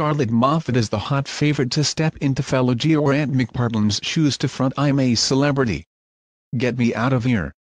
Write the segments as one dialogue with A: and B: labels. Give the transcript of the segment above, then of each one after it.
A: Scarlett Moffatt is the hot favorite to step into fellow Gio Ant McPartlin's shoes to front I'm a Celebrity. Get Me Out of Here.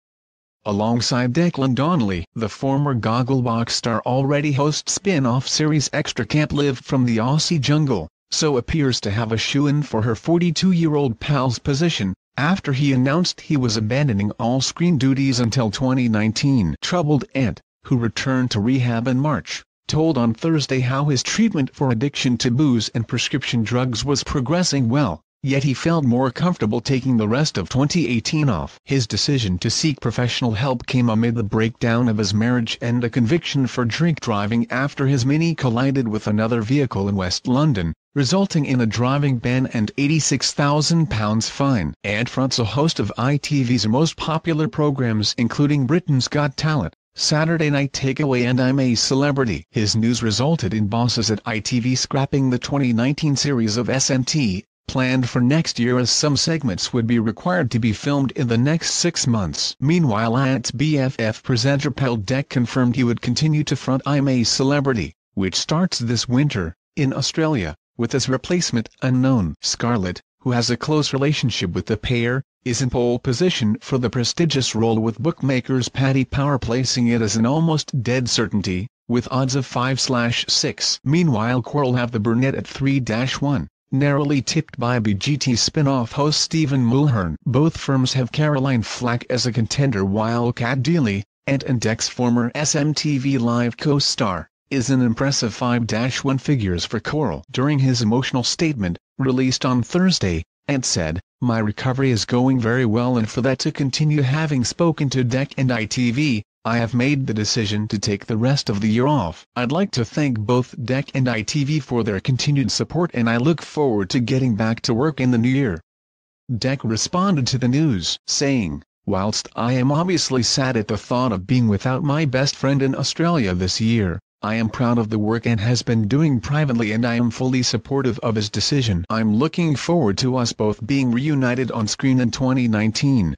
A: Alongside Declan Donnelly, the former Gogglebox star already hosts spin-off series Extra Camp Live from the Aussie Jungle, so appears to have a shoe-in for her 42-year-old pal's position, after he announced he was abandoning all screen duties until 2019. Troubled Ant, who returned to rehab in March, told on Thursday how his treatment for addiction to booze and prescription drugs was progressing well, yet he felt more comfortable taking the rest of 2018 off. His decision to seek professional help came amid the breakdown of his marriage and a conviction for drink driving after his Mini collided with another vehicle in West London, resulting in a driving ban and £86,000 fine. Ant fronts a host of ITV's most popular programs including Britain's Got Talent, Saturday Night Takeaway and I'm a Celebrity. His news resulted in bosses at ITV scrapping the 2019 series of SMT, planned for next year as some segments would be required to be filmed in the next six months. Meanwhile Ant's BFF presenter Pearl Dec confirmed he would continue to front I'm a Celebrity, which starts this winter, in Australia, with his replacement unknown. Scarlett, who has a close relationship with the pair, is in pole position for the prestigious role with bookmakers Paddy Power placing it as an almost dead certainty, with odds of 5-6. Meanwhile Coral have the brunette at 3-1, narrowly tipped by BGT spin-off host Stephen Mulhern. Both firms have Caroline Flack as a contender while Cat Deeley, Ant and Dec's former SMTV Live co-star, is an impressive 5-1 figures for Coral. During his emotional statement, released on Thursday, Ant said, My recovery is going very well and for that to continue having spoken to Dec and ITV, I have made the decision to take the rest of the year off. I'd like to thank both Dec and ITV for their continued support and I look forward to getting back to work in the new year. Dec responded to the news, saying, Whilst I am obviously sad at the thought of being without my best friend in Australia this year, I am proud of the work Ant has been doing privately and I am fully supportive of his decision. I'm looking forward to us both being reunited on screen in 2019.